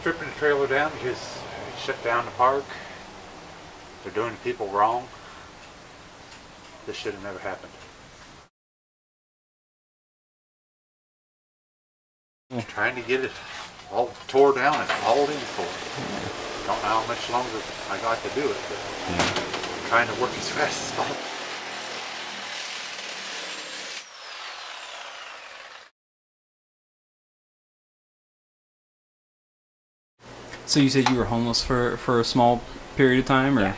stripping the trailer down because it shut down the park. They're doing people wrong. This should have never happened. I'm Trying to get it all tore down and hauled in for. Don't know how much longer I got to do it, but I'm trying to work as fast as possible. So you said you were homeless for for a small period of time, or Yeah.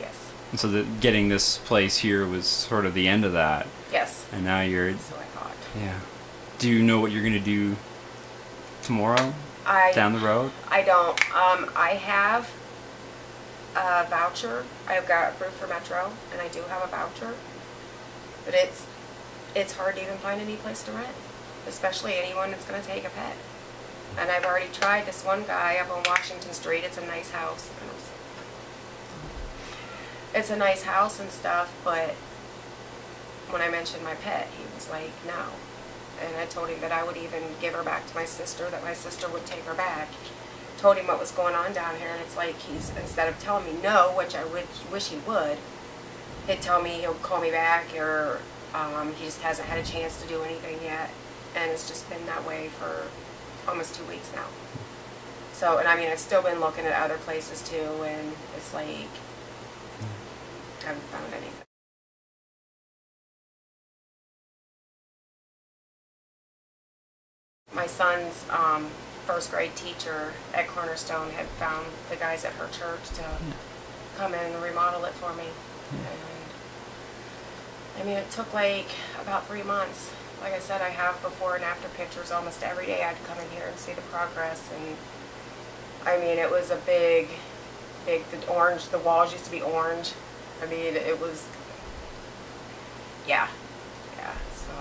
Yes. and so that getting this place here was sort of the end of that, Yes. and now you're So I thought. yeah. Do you know what you're gonna do tomorrow I down the road? I don't. Um, I have a voucher. I've got approved for Metro, and I do have a voucher. But it's it's hard to even find any place to rent, especially anyone that's going to take a pet. And I've already tried this one guy up on Washington Street. It's a nice house. It's, a nice house and stuff, but when I mentioned my pet, he was like, no. And I told him that I would even give her back to my sister, that my sister would take her back. Told him what was going on down here, and it's like he's, instead of telling me no, which I would, wish he would, he'd tell me he'll call me back, or um, he just hasn't had a chance to do anything yet. And it's just been that way for almost two weeks now. So, and I mean, I've still been looking at other places too, and it's like, I haven't found anything. My son's um, first grade teacher at Cornerstone had found the guys at her church to come in and remodel it for me. And I mean, it took like about three months like I said, I have before and after pictures almost every day. I'd come in here and see the progress, and I mean, it was a big, big, the orange, the walls used to be orange. I mean, it was, yeah, yeah, so.